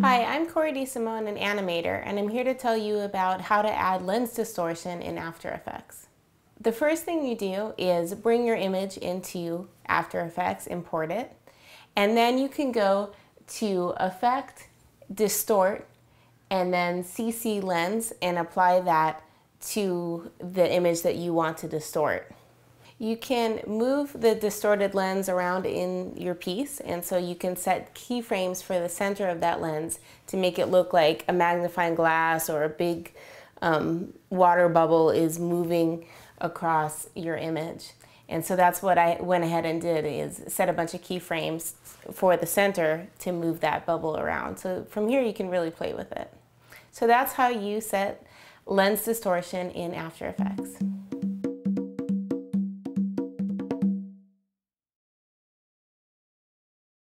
Hi, I'm Cori DiSimone, an animator, and I'm here to tell you about how to add lens distortion in After Effects. The first thing you do is bring your image into After Effects, import it, and then you can go to Effect, Distort, and then CC Lens and apply that to the image that you want to distort. You can move the distorted lens around in your piece and so you can set keyframes for the center of that lens to make it look like a magnifying glass or a big um, water bubble is moving across your image. And so that's what I went ahead and did is set a bunch of keyframes for the center to move that bubble around. So from here you can really play with it. So that's how you set lens distortion in After Effects.